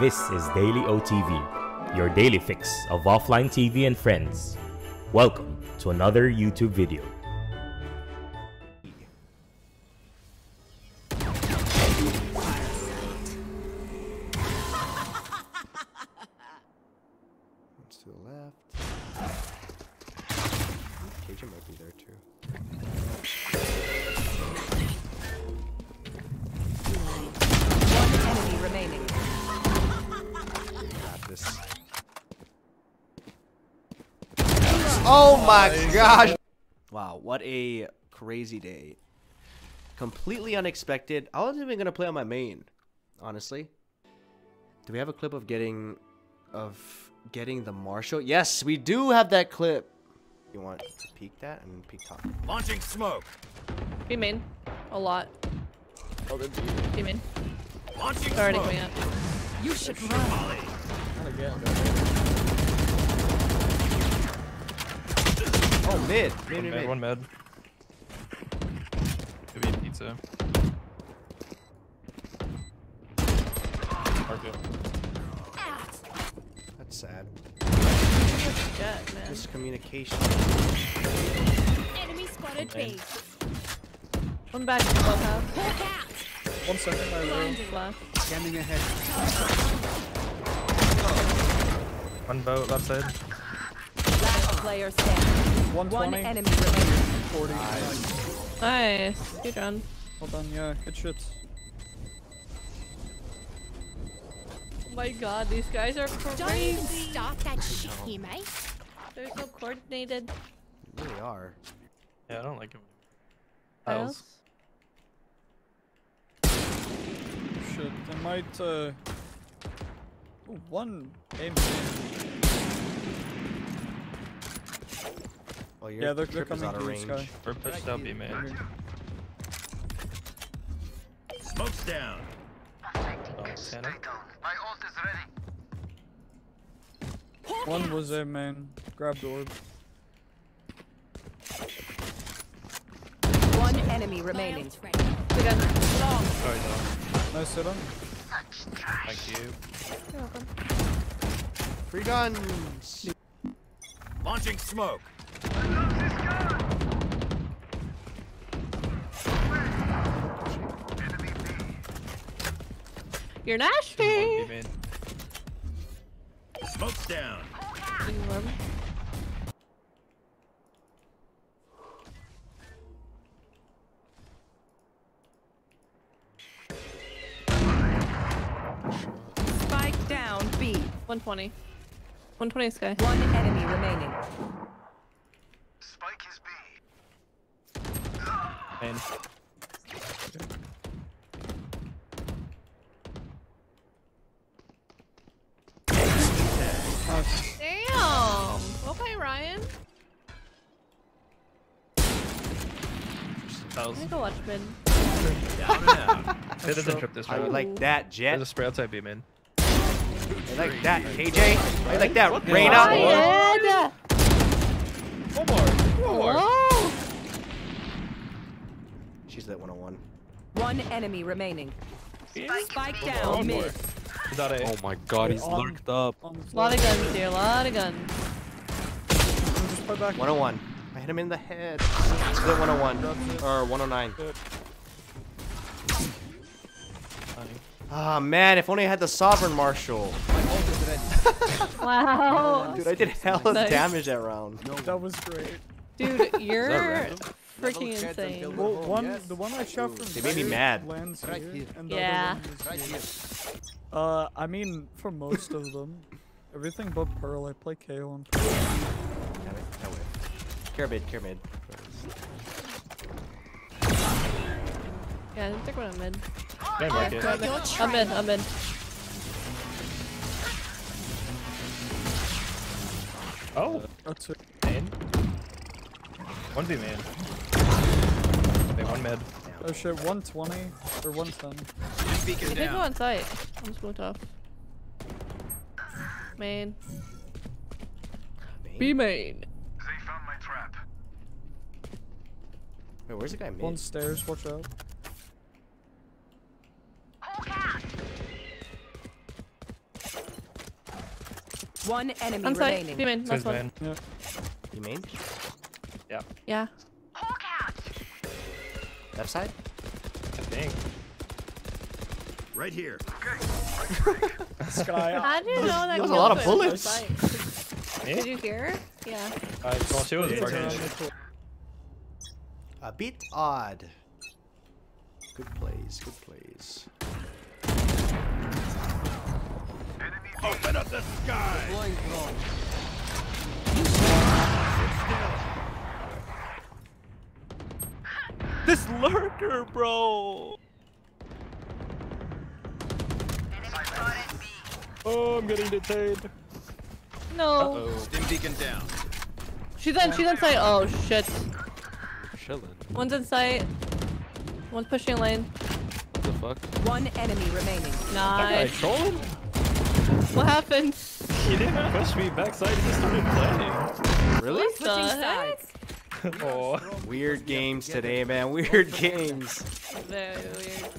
This is Daily OTV, your daily fix of offline TV and friends. Welcome to another YouTube video. Oh my gosh! Wow, what a crazy day. Completely unexpected. I wasn't even gonna play on my main, honestly. Do we have a clip of getting of getting the Marshal? Yes, we do have that clip. You want to peek that and peek top? Launching smoke. Be main. A lot. Oh, they're Be main. Launching already smoke. coming up. You should run. Molly. Oh, mid, mid, One mid, mid, mid. one mid. Could be a pizza. Marco. That's sad. Jett, man. Miscommunication. Enemy spotted Okay. B. One back in clubhouse. One second, I Blinded. Left. Scanning ahead. One boat left side. Last player standing. One enemy remaining. 40. Nice. Good run. Well done, yeah, good shit. Oh my god, these guys are crazy. Don't even crazy. start that shit here, mate. They're so coordinated. They really are. Yeah, I don't like him. Tiles. Shit, they might, uh... ooh, one aim. Well, your Yeah, they're, they're coming out of through range. sky. We're pushed out B man. Smoke's down. Oh, Santa. One was a main. Grabbed orb. One enemy remaining. Ult's. Good gun. Long. Sorry, dog. Nice hit on. Thank you. You're welcome. Free guns! Launching smoke. You're One nasty. Smoke's down. You warm? Spike down B. 120. 120 sky. One enemy remaining. Spike is B. Main. Ryan. Tiles. I go watch mid. Down and out. They doesn't trip this How you round. like that, Jett? There's a spray outside B main. You like that, KJ? How you like that, Reyna? Ryan! One more. One more. Oh. She's lit 101. One enemy remaining. Spike down One mid. Is that a? Oh my god, he's lurked up. A lot of guns here. A lot of guns. Just play back. 101. I hit him in the head. She's lit 101. Or 109. Ah, man, if only I had the Sovereign Marshal. Wow. Dude, I did hella Nice. damage that round. No. That was great. Dude, you're freaking insane. Well, one, the one I shot from They made me mad. lands Right here, here. and the Yeah. other one is here. Uh, I mean, for most of them, everything but Pearl, I play KO on Pearl. Damn it, I whiffed. Care mid, care mid. Yeah, I think we're on mid. Don't like it. I'm mid. trail. I'm mid. Oh. oh That's it. Main. One B main. Okay, one mid. Oh shit, 120 or 110. Beacon You can go on site. I'm just going tough. Main. B main. Wait, where's the guy mid? One stairs, watch out. One enemy On site. remaining. Be main. Twins Last one. Yeah. You mean? Yeah. Left side? I think. Right here. Sky. How do you know that? That was a lot of bullets. Did you hear? Yeah. Uh, well, she was Yeah, working. yeah. A bit odd. Good plays, good plays. Open up the sky. This lurker, bro. Oh, I'm getting detained. No. Oh. Stim beacon down. She's in. She's in sight. Oh shit. Chillin'. One's in sight. One's pushing lane. What the fuck? One enemy remaining. That guy Nice. trolling? What happened? He didn't push me backside, he just started playing. Really? What Switching the heck? oh. Weird games today, man. Weird games. Very weird.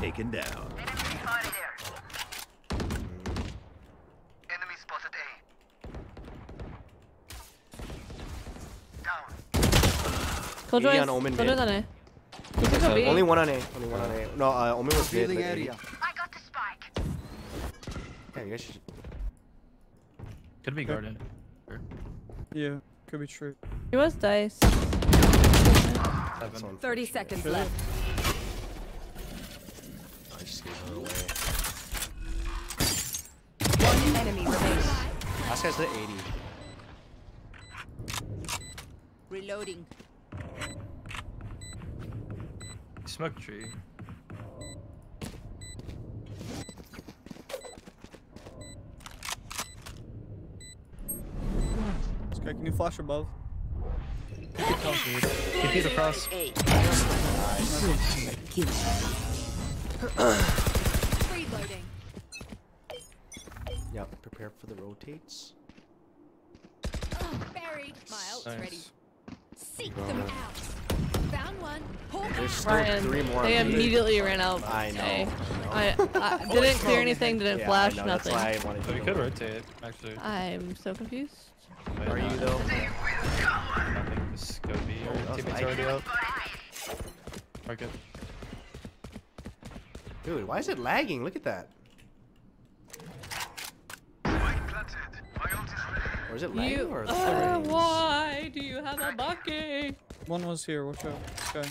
Taken down. Killjoy's. on Omen Killjoy's on A. You can. Only one on A. Only one on A. No, uh, Omen was mid. but area. Yeah, you guys should. Could be garden. Yeah, could be true. He was dice. Seven. 30 seconds left. I just gave her away. One enemy remaining. Last guy's at 80. Reloading. Smoke tree. Sky, can you flash above? TP's across. Reloading. Yep, prepare for the rotates. Buried. My ult's ready. Nice. Seek them out. Found one. There's still Ryan, three more. they on B. immediately ran out. I know. A. I know. I, I didn't clear anything, didn't Yeah, flash, I know, nothing. That's why I wanted So to we go could with- rotate, actually. I'm so confused. Are you though? I think this go B. Or Oh, already up. Mark. Dude, why is it lagging? Look at that. Or is it lagging? You, or is it uh, why do you have a bucket? One was here, watch out. Sky.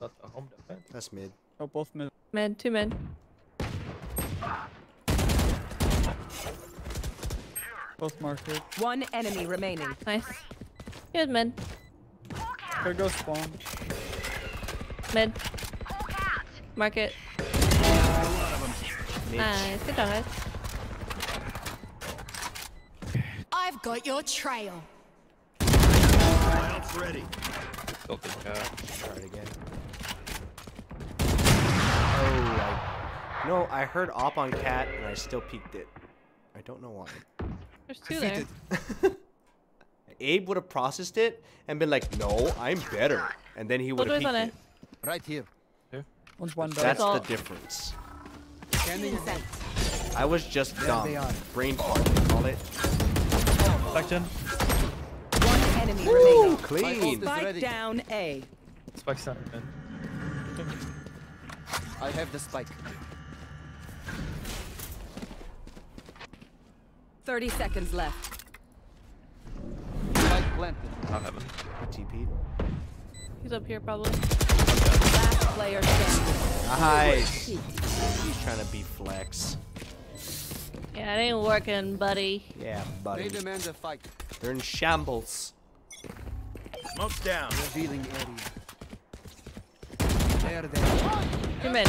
Not the home defense. That's mid. Oh, both mid. Men, two men. Both market. One enemy remaining. Nice. He had mid. There goes spawn. Mid. Market. Mid. Nice. Good job, guys. Got your trail. My ult's ready. Still think, uh, Try it again. Oh, I... No, I heard op on cat and I still peeked it. I don't know why. There's two there. Abe would have processed it and been like, "No, I'm better," and then he would have peeked it. Right here. One's one That's the difference. I was just dumb. Brain fart, they call it. Back. One enemy remaining. Clean. Spike down A. Spike center, man. I have the spike. 30 seconds left. Spike planted. Not heaven. TP. He's up here probably. Last player standing. Nice. He's trying to be flex. Yeah, it ain't working, buddy. Yeah, buddy. They buddy. demand a fight. They're in shambles. Smoke's down. Revealing area. There they are. Two mid.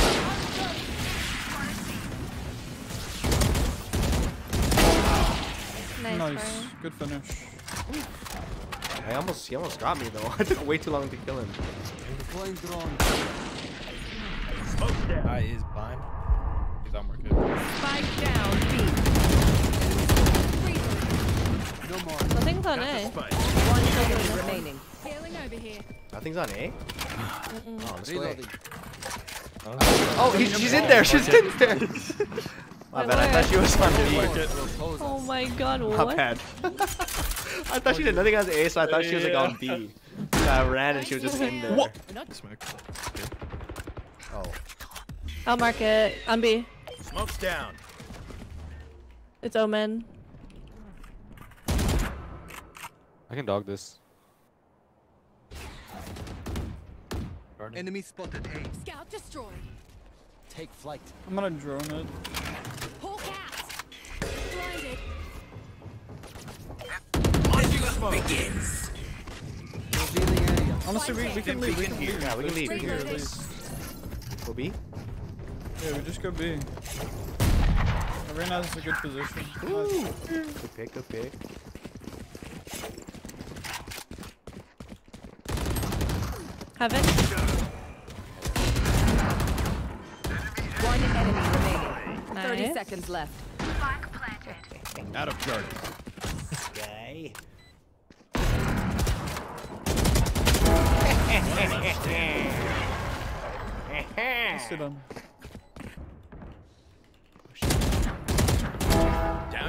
Nice, Nice. Good finish. I almost, he almost got me though. I took way too long to kill him. Deploying drone. Smoke's down. Eye is blind. He's on market. Spike down B. No more. Nothing's on Got the A. spike. One enemy remaining. Healing over here. Nothing's on A. Oh, let's go A. Reloading. Oh, he, she's in there. She's in there. My Wait, bad. I where? thought she was on B. Oh my god, My what? bad. I thought she did nothing on A, so I thought she was like on B. So I ran and she was just in there. Smoke. Oh. I'll mark it. On B. Smoke's down. It's Omen. I can dog this. Enemy spotted A. Scout destroyed. Take flight. I'm gonna drone it. Hawk out. Blinded. Revealing area. Honestly, we, we can leave. We can leave. Yeah, we can leave. Let's Here, leave. Go B. Yeah, we just go B. Arena's a good position. Good pick. Good pick. Heaven. One enemy remaining. Nice. 30 seconds left. Out of charges. Guy. Sit on.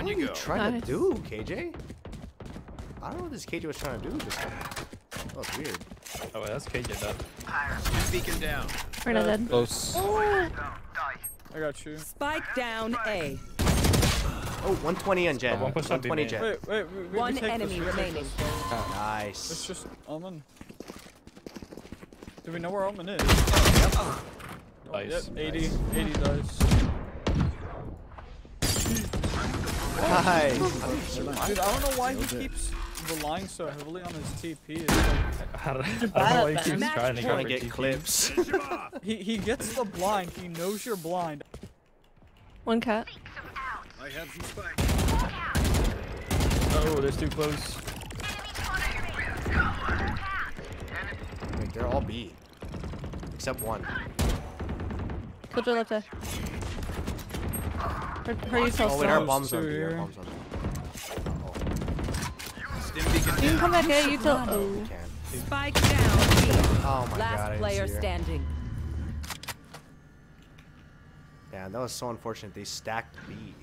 Down you go. Trying Nice. to do, KJ? I don't know what this KJ was trying to do this time. Oh, it's weird. Oh, wait, that's KJ done. Beacon down. We're not dead. Close. I got you. Spike down A. Oh, 120 on Jett. Oh, one push 120 main. Jett. Wait, wait, we, we, One we enemy this, we take remaining. this. It's just Omen. Do we know where Omen is? Nice. Yep, 80, nice. 80 dice. Nice. Dude, I don't know why he keeps relying so heavily on his TP. Like, I don't, I don't know why he keeps trying to go Trying to get TP. clips. he, he gets the blind, he knows you're blind. One cut. I have some spikes. Oh, there's too close. Wait, they're all B. Except one. Killjoy left eye. Her, her Oh, wait, our bombs to on B. Our here. bombs on B. You can come back here. You tell. We Oh. can. Spike down Oh my god. Last didn't player standing. Yeah, that was so unfortunate. They stacked B.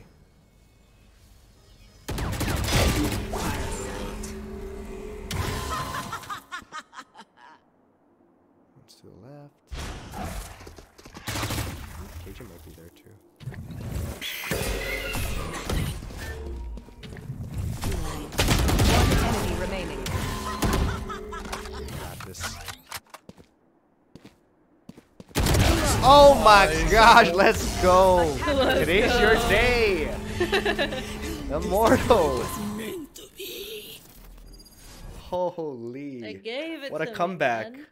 Oh, oh my gosh, let's go! Today's your day! Immortal! Holy. I gave it What a to me, comeback. man.